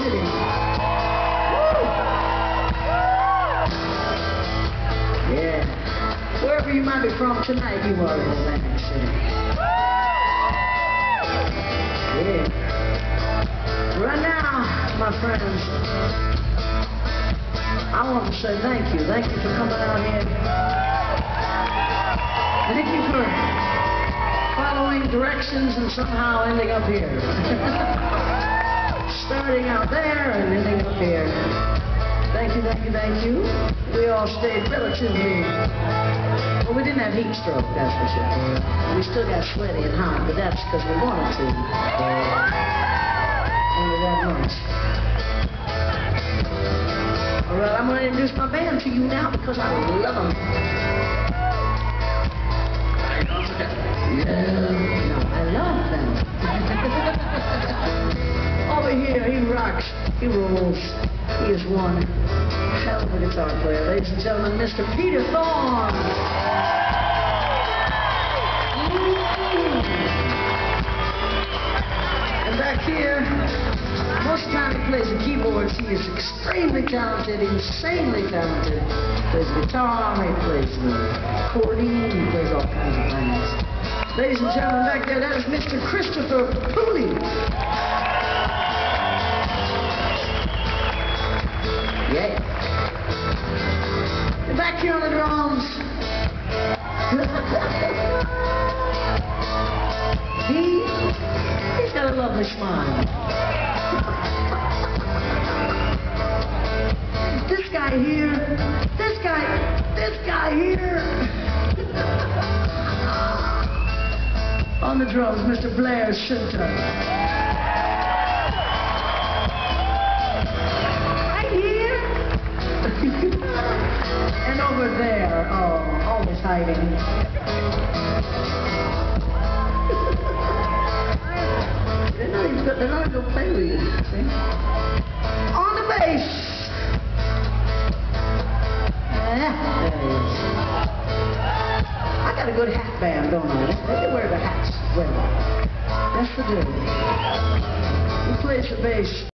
City. Woo! Yeah. Wherever you might be from tonight, you are in Atlantic City. Yeah. Right now, my friends, I want to say thank you. Thank you for coming out here. Thank you for following directions and somehow ending up here. Starting out there and ending up here. Thank you, thank you, thank you. We all stayed relatively. Well, we didn't have heat stroke, that's for sure. We still got sweaty and hot, but that's because we wanted to. Only that much. All right, I'm going to introduce my band to you now because I love them. He rules. He is one hell of a guitar player. Ladies and gentlemen, Mr. Peter Thorn. And back here, most of the time he plays the keyboards. He is extremely talented, insanely talented. Plays guitar, he plays the accordion, he plays all kinds of things. Ladies and gentlemen, back there, that is Mr. Christopher Pooley. Drums. he, he's got a lovely smile. this guy here, this guy, this guy here. on the drums, Mr. Blair Sinta. There, oh, always hiding. they're not even they're not going to play with you, see? On the bass. Yeah, there he. I got a good hat band, don't I? They wear the hats well. That's the deal. He plays the bass.